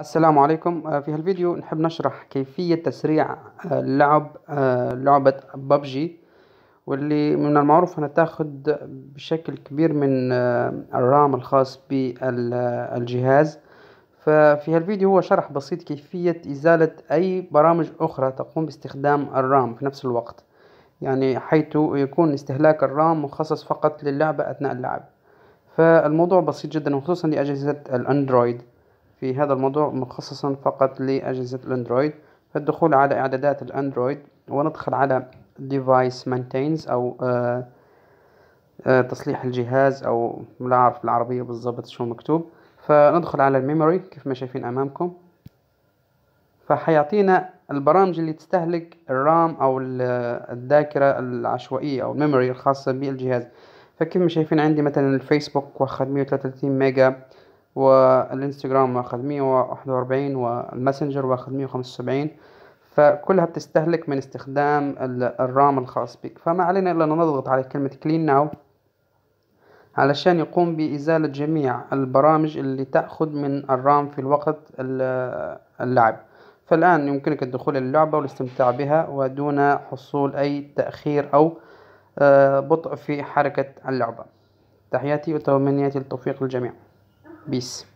السلام عليكم. آه، في هالفيديو نحب نشرح كيفية تسريع آه، لعب آه، لعبة ببجي واللي من المعروف أنها تاخد بشكل كبير من الرام الخاص بالجهاز. ففي هالفيديو هو شرح بسيط كيفية إزالة أي برامج أخرى تقوم باستخدام الرام في نفس الوقت يعني حيث يكون استهلاك الرام مخصص فقط للعبة أثناء اللعب. فالموضوع بسيط جدا وخصوصا لأجهزة الأندرويد. في هذا الموضوع مخصصا فقط لأجهزة الأندرويد فالدخول على إعدادات الأندرويد وندخل على device maintenance أو آه آه تصليح الجهاز أو لا أعرف بالعربية بالضبط شو مكتوب. فندخل على ال memory كيف ما شايفين أمامكم. فحيعطينا البرامج اللي تستهلك ال RAM أو الذاكرة العشوائية أو ال memory الخاصة بالجهاز. فكيف ما شايفين عندي مثلا الفيسبوك واخد مية وثلاثة وثلاثين ميجا. والإنستغرام واخد مية واحد وأربعين والماسنجر واخد مية وخمسة وسبعين فكلها بتستهلك من استخدام ال RAM الخاص بك فما علينا إلا أن نضغط على كلمة clean now علشان يقوم بإزالة جميع البرامج اللي تأخذ من ال RAM في الوقت اللعب. فالآن يمكنك الدخول إلى اللعبة والاستمتاع بها ودون حصول أي تأخير أو آه، بطء في حركة اللعبة. تحياتي وتمنياتي التوفيق للجميع. bis.